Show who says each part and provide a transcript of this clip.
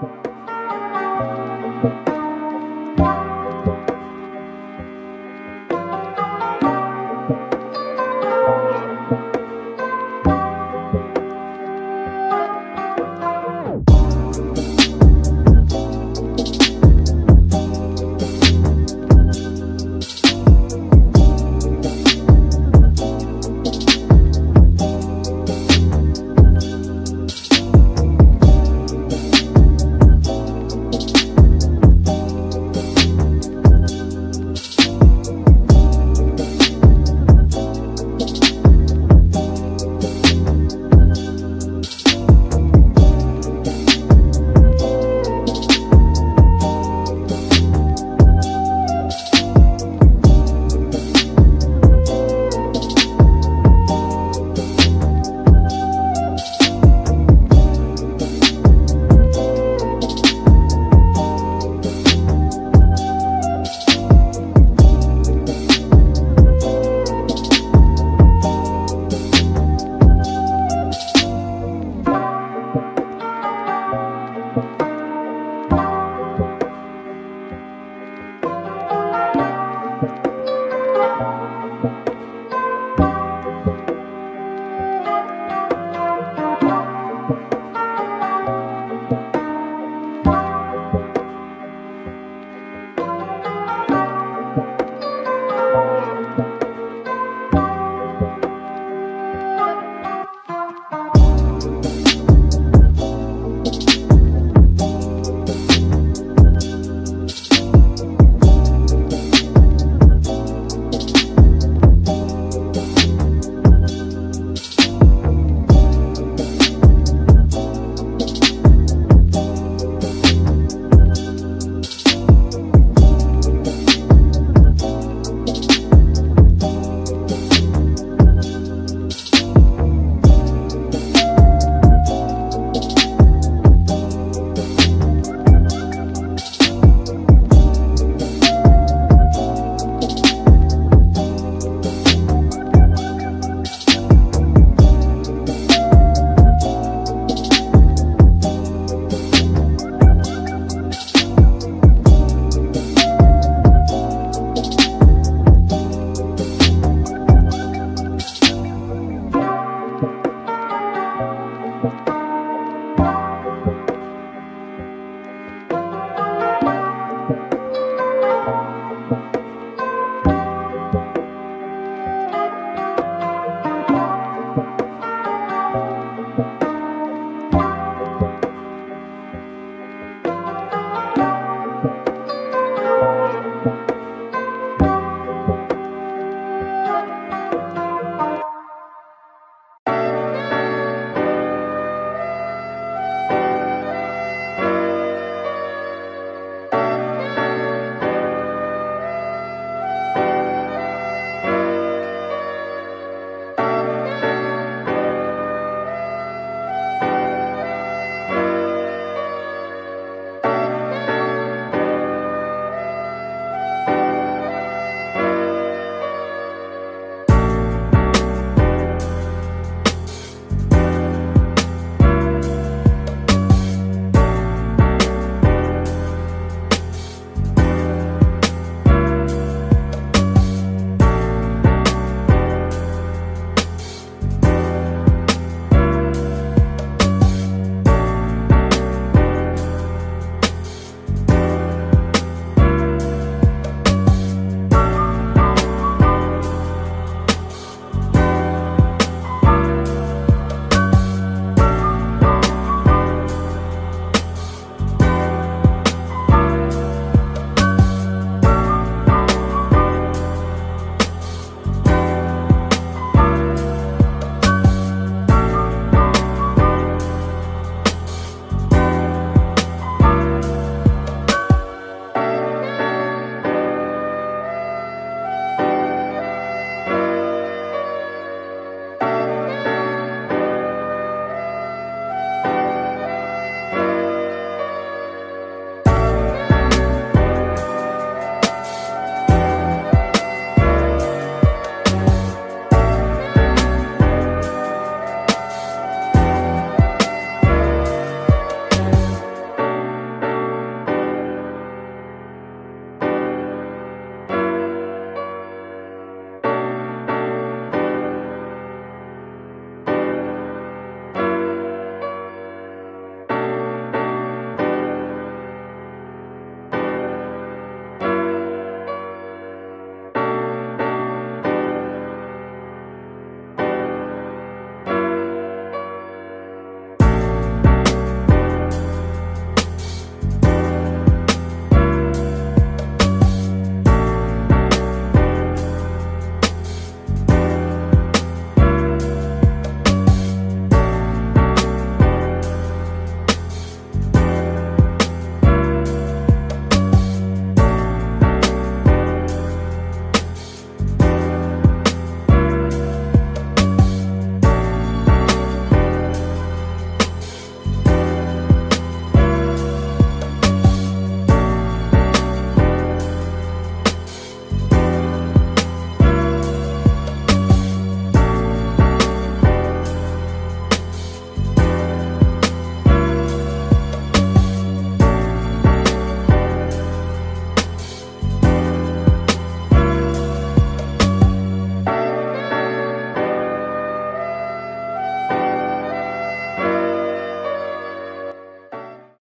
Speaker 1: Música